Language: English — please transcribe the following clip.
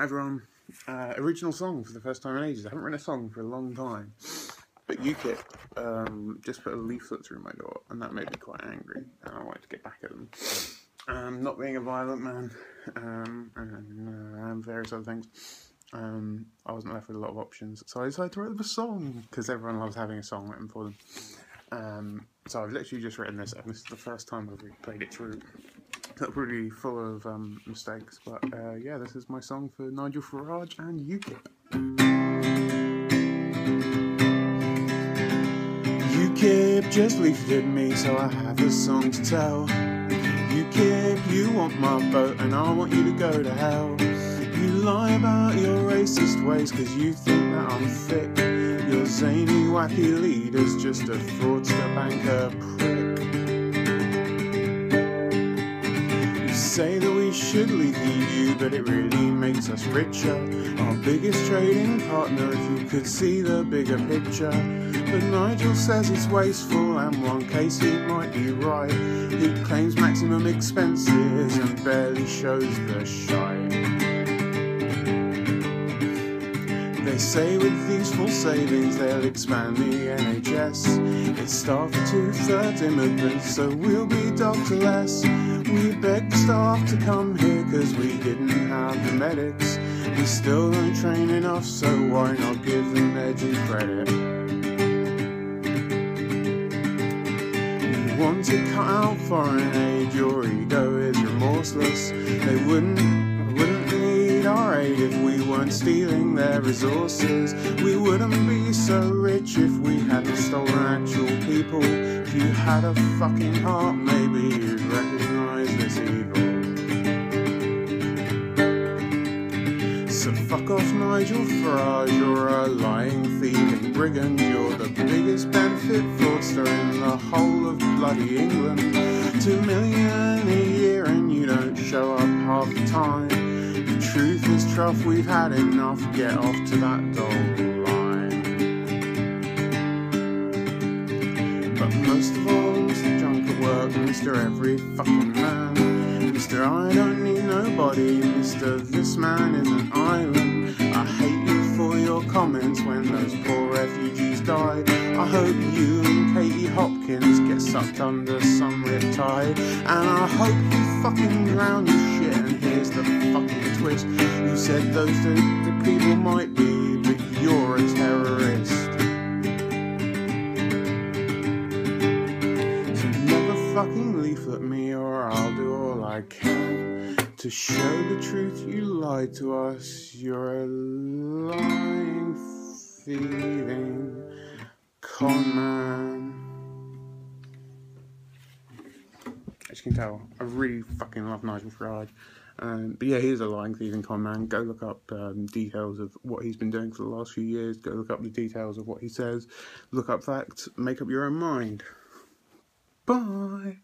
everyone, uh, original song for the first time in ages. I haven't written a song for a long time. But UKIP um, just put a leaflet through my door, and that made me quite angry, and I wanted to get back at them. Um, not being a violent man, um, and uh, various other things, um, I wasn't left with a lot of options, so I decided to write them a song, because everyone loves having a song written for them. Um, so I've literally just written this, and this is the first time I've played it through. It's pretty full of um, mistakes, but uh, yeah, this is my song for Nigel Farage and UKIP. UKIP just leafed me, so I have a song to tell. UKIP, you want my vote, and I want you to go to hell. You lie about your racist ways, cause you think that I'm thick. Your zany, wacky leader's just a fraudster, banker, prick. Say that we should leave the EU, but it really makes us richer. Our biggest trading partner, if you could see the bigger picture. But Nigel says it's wasteful, and one case he might be right. He claims maximum expenses and barely shows the shine. They say with these full savings they'll expand the NHS. It's staffed for two thirds immigrants, so we'll be doctorless. We begged staff to come here cause we didn't have the medics. We still don't train enough, so why not give them edgy credit? You want to cut out foreign aid, your ego is remorseless. They wouldn't aid if we weren't stealing their resources. We wouldn't be so rich if we hadn't stolen actual people. If you had a fucking heart, maybe you'd recognize this evil. So fuck off Nigel Farage, you're a lying, thieving brigand. You're the biggest benefit fraudster in the whole of bloody England. Two million a year and you don't show up half the time. Truth is, Truff, we've had enough. Get off to that dole line. But most of all, Mr. Drunk at work, Mr. Every fucking man. Mr. I don't need nobody, Mr. This man is an island. I hate you for your comments when those poor refugees died. I hope you sucked under some riptide. And I hope you fucking drown your shit. And here's the fucking twist. You said those two the people might be, but you're a terrorist. So never fucking leaflet me or I'll do all I can to show the truth. You lied to us. You're a lying, thieving con man. As you can tell, I really fucking love Nigel Farage. Um, but yeah, he's a lying, thieving con man. Go look up um, details of what he's been doing for the last few years. Go look up the details of what he says. Look up facts. Make up your own mind. Bye.